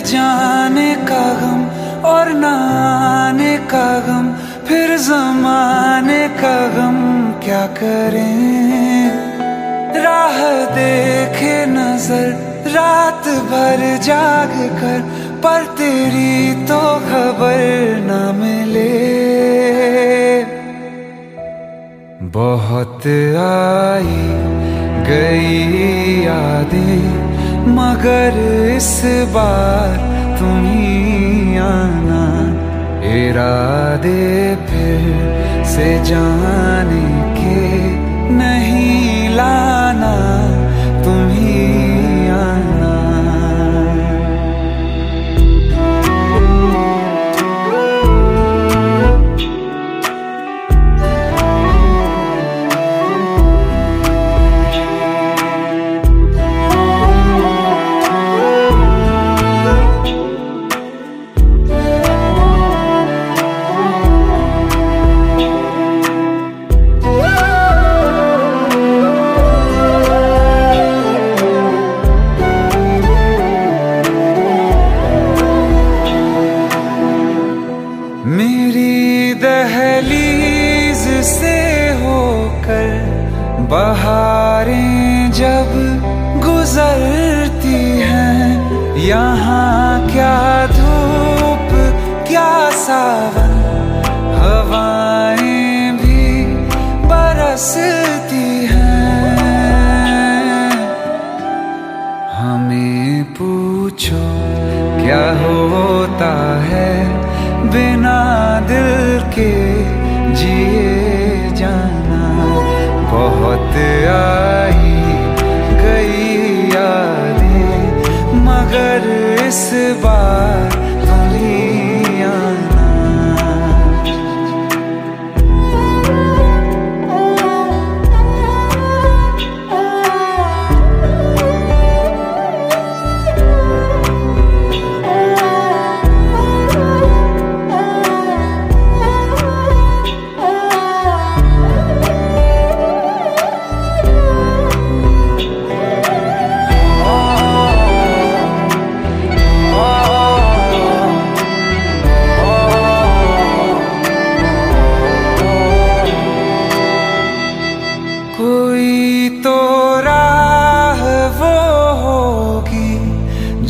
जाने का गम और नाने का गम, फिर जमाने का गम क्या करें? राह देखे नज़र, रात भर जाग कर, पर तेरी तो खबर न मिले। बहुत आई गई यादें मगर इस बार तुम आना इरादे फिर से जाने बहारें जब गुजरती हैं यहाँ क्या धूप क्या सावन। दिल के जिए बहुत आई